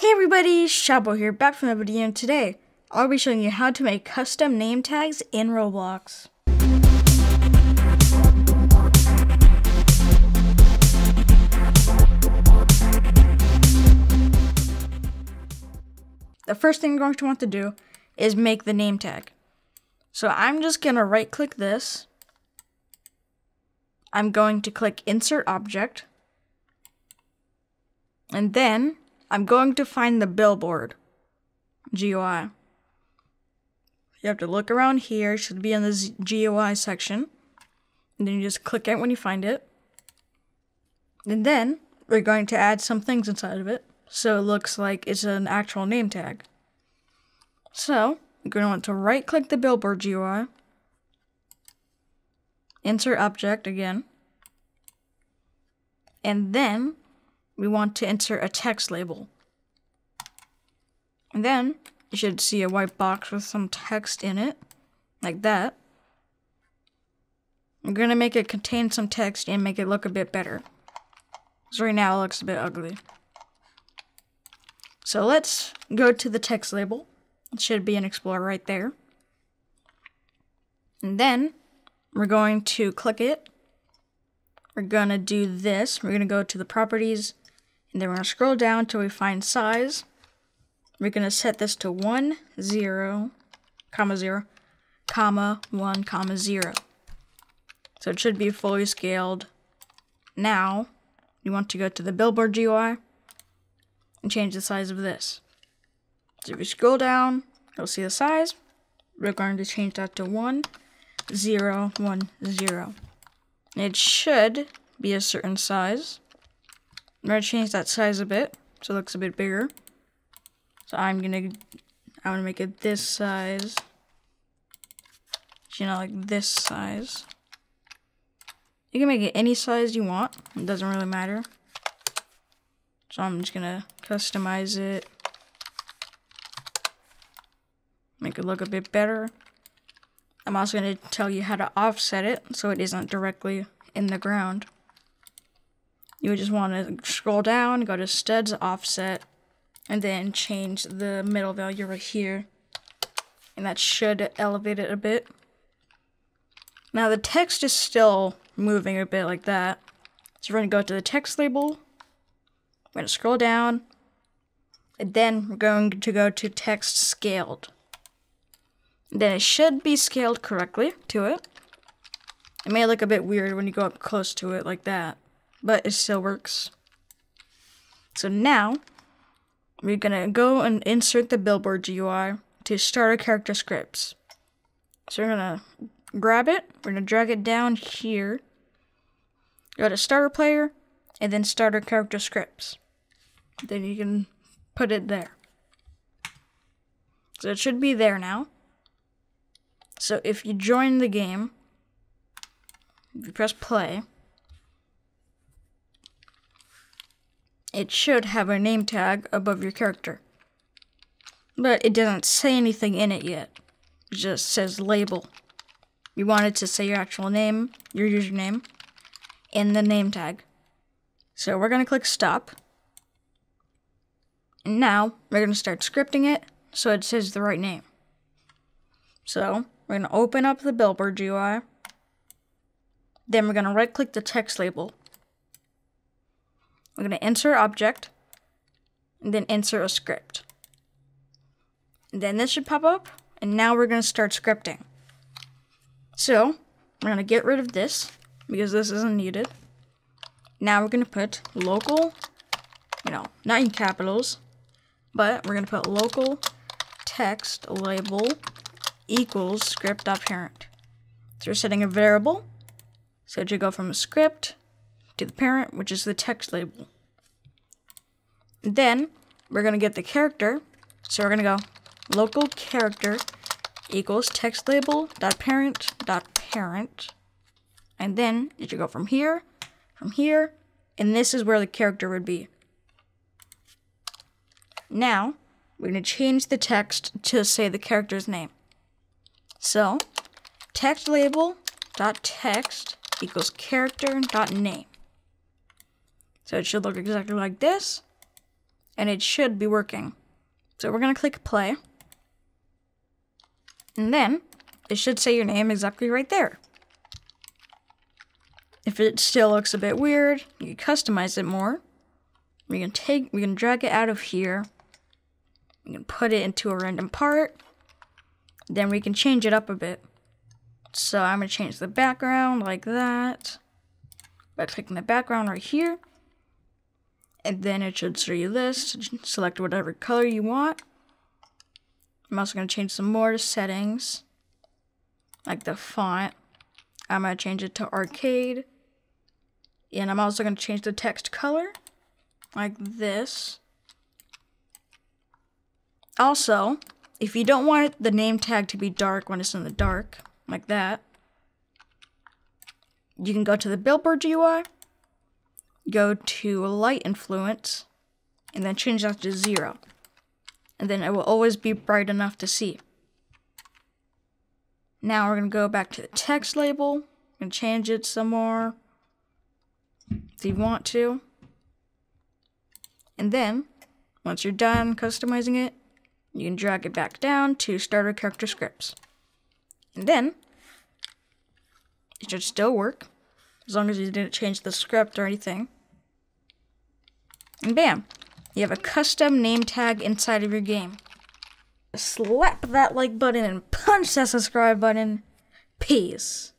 Hey everybody, Shabo here, back from the video, and today I'll be showing you how to make custom name tags in Roblox. The first thing you're going to want to do is make the name tag. So I'm just going to right click this. I'm going to click Insert Object. And then I'm going to find the billboard GUI. You have to look around here, it should be in the GUI section. And then you just click it when you find it. And then we're going to add some things inside of it so it looks like it's an actual name tag. So, you're going to want to right click the billboard GUI, insert object again, and then we want to insert a text label. And then you should see a white box with some text in it, like that. I'm to make it contain some text and make it look a bit better. Because right now it looks a bit ugly. So let's go to the text label. It should be an Explorer right there. And then we're going to click it. We're to do this. We're to go to the properties and then we're going to scroll down till we find size. We're going to set this to 1, 0, comma 0, comma 1, comma 0. So it should be fully scaled. Now, you want to go to the billboard GUI and change the size of this. So if you scroll down, you'll see the size. We're going to change that to 1, 0, 1, 0. It should be a certain size. I'm going to change that size a bit so it looks a bit bigger. So I'm going to, I want to make it this size. You know, like this size. You can make it any size you want. It doesn't really matter. So I'm just going to customize it. Make it look a bit better. I'm also going to tell you how to offset it so it isn't directly in the ground. You would just want to scroll down, go to studs offset, and then change the middle value right here. And that should elevate it a bit. Now the text is still moving a bit like that. So we're going to go to the text label. We're going to scroll down. And then we're going to go to text scaled. then it should be scaled correctly to it. It may look a bit weird when you go up close to it like that but it still works. So now, we're gonna go and insert the billboard GUI to starter character scripts. So we're gonna grab it, we're gonna drag it down here, go to starter player, and then starter character scripts. Then you can put it there. So it should be there now. So if you join the game, if you press play, it should have a name tag above your character. But it doesn't say anything in it yet. It just says label. You want it to say your actual name, your username, in the name tag. So we're going to click stop. And now we're going to start scripting it so it says the right name. So we're going to open up the billboard GUI. Then we're going to right click the text label we're going to insert object and then insert a script. And then this should pop up and now we're going to start scripting. So we're going to get rid of this because this isn't needed. Now we're going to put local, you know, not in capitals, but we're going to put local text label equals script.parent. So we're setting a variable. So it should go from a script to the parent, which is the text label. Then we're going to get the character. So we're going to go local character equals text label dot parent dot parent. And then it should go from here, from here, and this is where the character would be. Now, we're going to change the text to say the character's name. So, text label dot text equals character dot name. So it should look exactly like this. and it should be working. So we're gonna click play. And then it should say your name exactly right there. If it still looks a bit weird, you can customize it more. We can take, we can drag it out of here. We can put it into a random part. Then we can change it up a bit. So I'm gonna change the background like that by clicking the background right here. And then it should show you this. Select whatever color you want. I'm also gonna change some more settings, like the font. I'm gonna change it to arcade. And I'm also gonna change the text color, like this. Also, if you don't want the name tag to be dark when it's in the dark, like that, you can go to the billboard GUI, go to light influence, and then change that to zero. And then it will always be bright enough to see. Now we're going to go back to the text label and change it some more if you want to. And then, once you're done customizing it, you can drag it back down to starter character scripts. And then, it should still work, as long as you didn't change the script or anything. And bam, you have a custom name tag inside of your game. Slap that like button and punch that subscribe button. Peace.